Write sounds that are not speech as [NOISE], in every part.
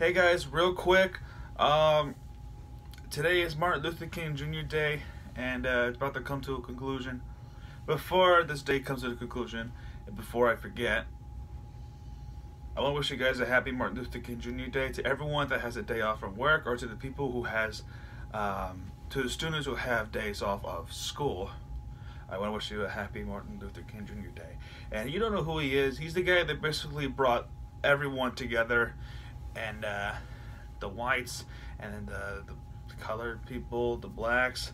Hey guys, real quick. Um, today is Martin Luther King Jr. Day, and uh, it's about to come to a conclusion. Before this day comes to a conclusion, and before I forget, I want to wish you guys a happy Martin Luther King Jr. Day to everyone that has a day off from work, or to the people who has, um, to the students who have days off of school. I want to wish you a happy Martin Luther King Jr. Day. And you don't know who he is. He's the guy that basically brought everyone together, and uh, the whites, and then the, the colored people, the blacks.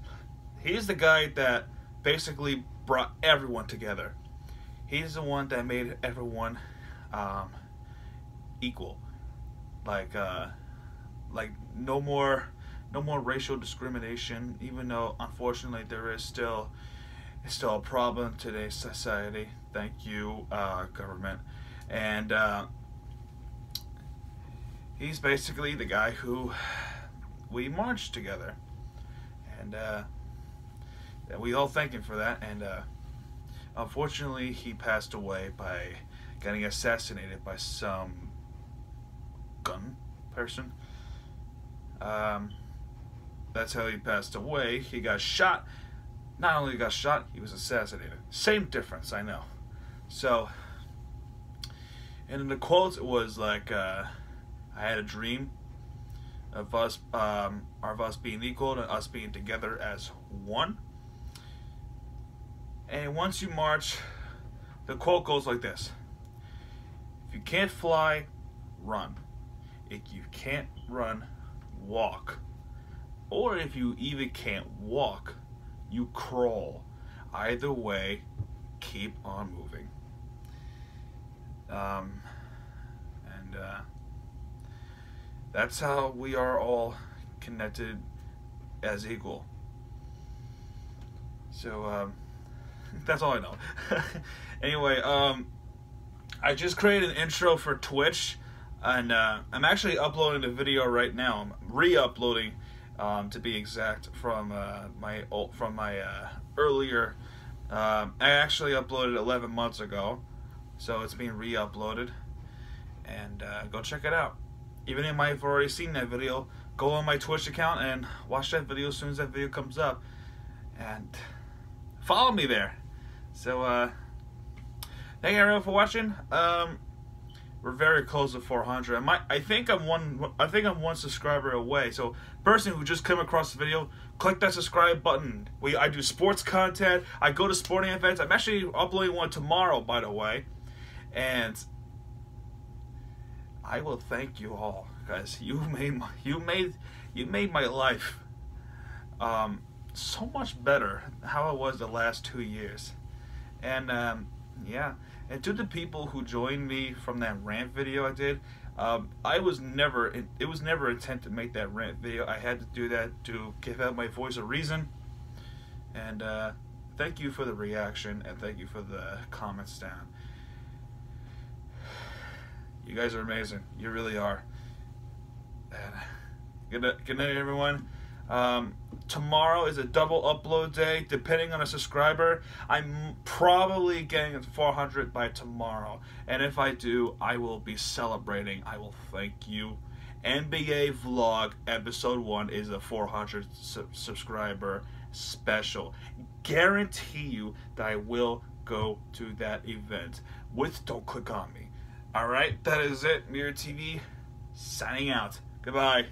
He's the guy that basically brought everyone together. He's the one that made everyone um, equal. Like, uh, like no more, no more racial discrimination. Even though, unfortunately, there is still still a problem in today's society. Thank you, uh, government. And uh, he's basically the guy who we marched together. And uh, we all thank him for that. And uh, unfortunately, he passed away by getting assassinated by some gun person. Um, that's how he passed away. He got shot not only got shot, he was assassinated. Same difference, I know. So, and in the quote, it was like, uh, I had a dream of us, um, of us being equal and us being together as one. And once you march, the quote goes like this If you can't fly, run. If you can't run, walk. Or if you even can't walk, you crawl. Either way, keep on moving. Um, and uh, that's how we are all connected as equal. So um, [LAUGHS] that's all I know. [LAUGHS] anyway, um, I just created an intro for Twitch, and uh, I'm actually uploading the video right now. I'm re-uploading um, to be exact, from uh, my from my uh, earlier. Um, I actually uploaded 11 months ago, so it's being re-uploaded, and uh, go check it out. Even if you might have already seen that video, go on my Twitch account and watch that video as soon as that video comes up, and follow me there. So, uh, thank you everyone for watching. Um, we're very close to 400. I might, I think I'm one. I think I'm one subscriber away. So, person who just came across the video, click that subscribe button. We, I do sports content. I go to sporting events. I'm actually uploading one tomorrow, by the way, and I will thank you all, guys. You [LAUGHS] made my, you made you made my life um, so much better how it was the last two years, and um, yeah. And to the people who joined me from that rant video I did, um, I was never, it was never intent to make that rant video. I had to do that to give out my voice a reason. And uh, thank you for the reaction and thank you for the comments down. You guys are amazing. You really are. And [SIGHS] good night, good night everyone. Um, tomorrow is a double upload day. Depending on a subscriber, I'm probably getting 400 by tomorrow. And if I do, I will be celebrating. I will thank you. NBA Vlog Episode 1 is a 400 su subscriber special. Guarantee you that I will go to that event with Don't Click On Me. Alright, that is it. Meurer TV signing out. Goodbye.